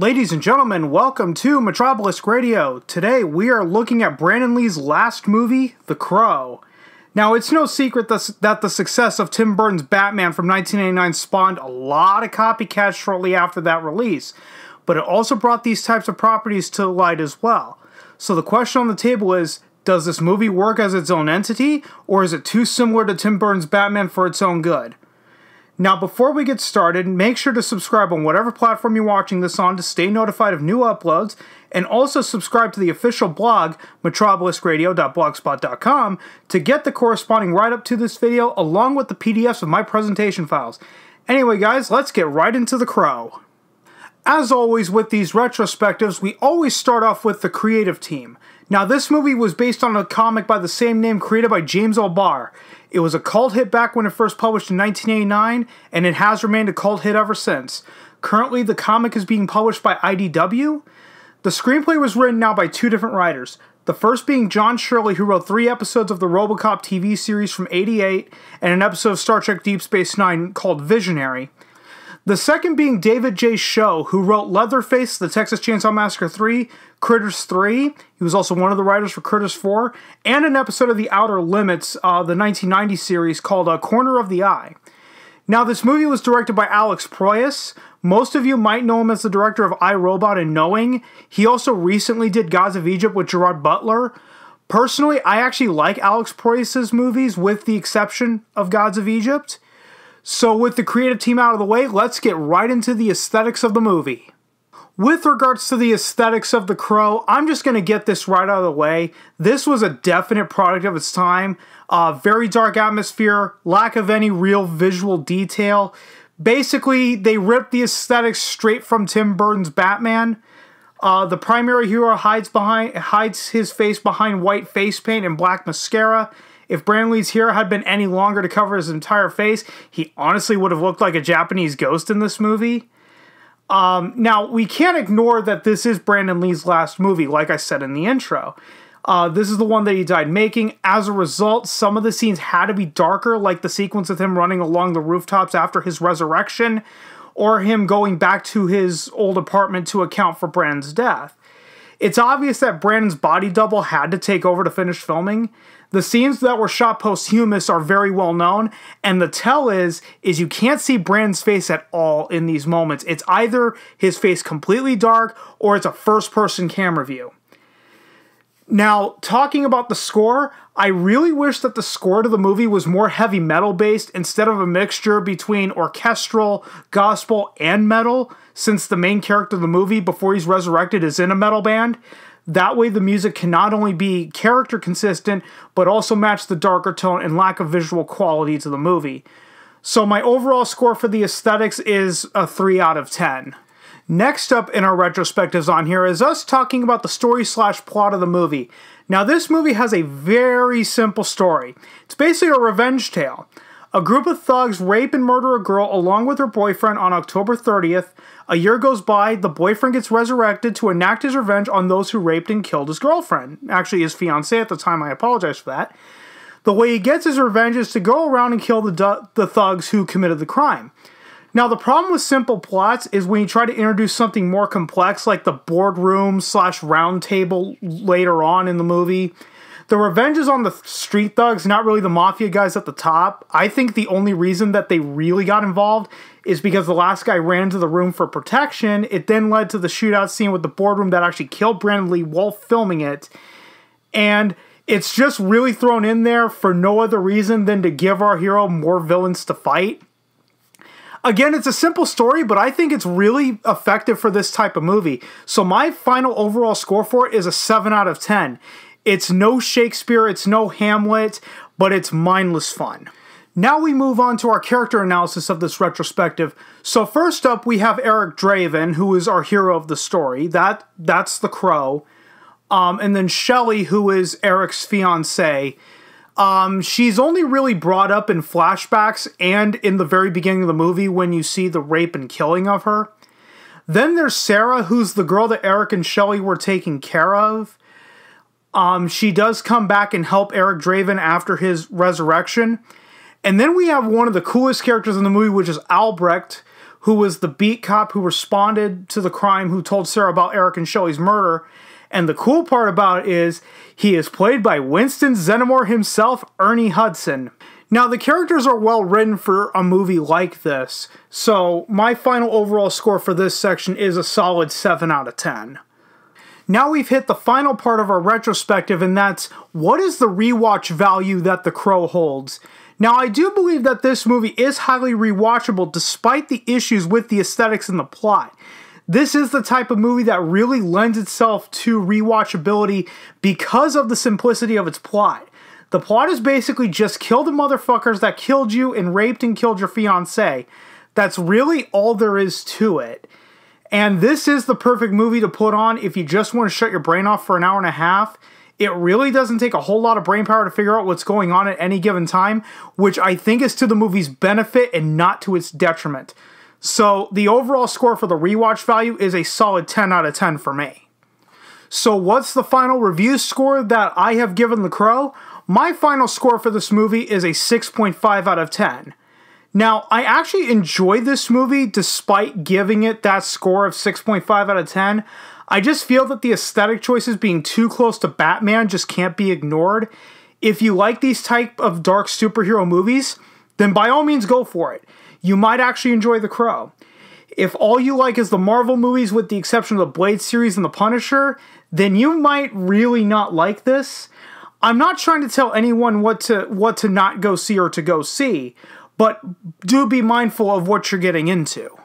Ladies and gentlemen, welcome to MetrObelisk Radio. Today we are looking at Brandon Lee's last movie, The Crow. Now, it's no secret that the success of Tim Burton's Batman from 1989 spawned a lot of copycats shortly after that release, but it also brought these types of properties to light as well. So the question on the table is does this movie work as its own entity, or is it too similar to Tim Burton's Batman for its own good? Now, before we get started, make sure to subscribe on whatever platform you're watching this on to stay notified of new uploads, and also subscribe to the official blog, metrobeliskradio.blogspot.com, to get the corresponding write up to this video along with the PDFs of my presentation files. Anyway, guys, let's get right into The Crow. As always with these retrospectives, we always start off with the creative team. Now, this movie was based on a comic by the same name created by James O'Barr. It was a cult hit back when it first published in 1989, and it has remained a cult hit ever since. Currently, the comic is being published by IDW. The screenplay was written now by two different writers. The first being John Shirley, who wrote three episodes of the Robocop TV series from 88 and an episode of Star Trek Deep Space Nine called Visionary. The second being David J. Schow, who wrote Leatherface, The Texas Chainsaw Massacre 3, Critters 3. He was also one of the writers for Critters 4, and an episode of The Outer Limits, uh, the 1990 series called A Corner of the Eye. Now, this movie was directed by Alex Proyas. Most of you might know him as the director of I, Robot and Knowing. He also recently did Gods of Egypt with Gerard Butler. Personally, I actually like Alex Proyas' movies, with the exception of Gods of Egypt. So, with the creative team out of the way, let's get right into the aesthetics of the movie. With regards to the aesthetics of The Crow, I'm just going to get this right out of the way. This was a definite product of its time. Uh, very dark atmosphere, lack of any real visual detail. Basically, they ripped the aesthetics straight from Tim Burton's Batman. Uh, the primary hero hides behind hides his face behind white face paint and black mascara. If Brandon Lee's hair had been any longer to cover his entire face, he honestly would have looked like a Japanese ghost in this movie. Um, now, we can't ignore that this is Brandon Lee's last movie, like I said in the intro. Uh, this is the one that he died making. As a result, some of the scenes had to be darker, like the sequence of him running along the rooftops after his resurrection, or him going back to his old apartment to account for Brandon's death. It's obvious that Brandon's body double had to take over to finish filming. The scenes that were shot posthumous are very well known, and the tell is is you can't see Brandon's face at all in these moments. It's either his face completely dark or it's a first person camera view. Now, talking about the score, I really wish that the score to the movie was more heavy metal based instead of a mixture between orchestral, gospel, and metal, since the main character of the movie, before he's resurrected, is in a metal band. That way, the music can not only be character consistent, but also match the darker tone and lack of visual quality to the movie. So, my overall score for the aesthetics is a 3 out of 10. Next up in our retrospectives on here is us talking about the story slash plot of the movie. Now, this movie has a very simple story. It's basically a revenge tale. A group of thugs rape and murder a girl along with her boyfriend on October 30th. A year goes by, the boyfriend gets resurrected to enact his revenge on those who raped and killed his girlfriend. Actually, his fiancee at the time, I apologize for that. The way he gets his revenge is to go around and kill the, the thugs who committed the crime. Now, the problem with simple plots is when you try to introduce something more complex, like the boardroom slash roundtable later on in the movie, the revenge is on the street thugs, not really the mafia guys at the top. I think the only reason that they really got involved is because the last guy ran into the room for protection. It then led to the shootout scene with the boardroom that actually killed Brandon Lee while filming it. And it's just really thrown in there for no other reason than to give our hero more villains to fight. Again, it's a simple story, but I think it's really effective for this type of movie. So my final overall score for it is a 7 out of 10. It's no Shakespeare, it's no Hamlet, but it's mindless fun. Now we move on to our character analysis of this retrospective. So first up, we have Eric Draven, who is our hero of the story. That that's the Crow, um, and then Shelley, who is Eric's fiance. Um, she's only really brought up in flashbacks and in the very beginning of the movie when you see the rape and killing of her. Then there's Sarah, who's the girl that Eric and Shelley were taking care of. Um, she does come back and help Eric Draven after his resurrection. And then we have one of the coolest characters in the movie, which is Albrecht, who was the beat cop who responded to the crime, who told Sarah about Eric and Shelley's murder. And the cool part about it is he is played by Winston Zeddemore himself, Ernie Hudson. Now, the characters are well written for a movie like this, so my final overall score for this section is a solid 7 out of 10. Now we've hit the final part of our retrospective, and that's what is the rewatch value that The Crow holds? Now, I do believe that this movie is highly rewatchable despite the issues with the aesthetics and the plot. This is the type of movie that really lends itself to rewatchability because of the simplicity of its plot. The plot is basically just kill the motherfuckers that killed you and raped and killed your fiance. That's really all there is to it. And this is the perfect movie to put on if you just want to shut your brain off for an hour and a half. It really doesn't take a whole lot of brain power to figure out what's going on at any given time, which I think is to the movie's benefit and not to its detriment. So the overall score for the rewatch value is a solid 10 out of 10 for me. So what's the final review score that I have given The Crow? My final score for this movie is a 6.5 out of 10. Now, I actually enjoyed this movie despite giving it that score of 6.5 out of 10. I just feel that the aesthetic choices being too close to Batman just can't be ignored. If you like these type of dark superhero movies, then by all means go for it. You might actually enjoy The Crow. If all you like is the Marvel movies with the exception of the Blade series and the Punisher, then you might really not like this. I'm not trying to tell anyone what to what to not go see or to go see, but do be mindful of what you're getting into.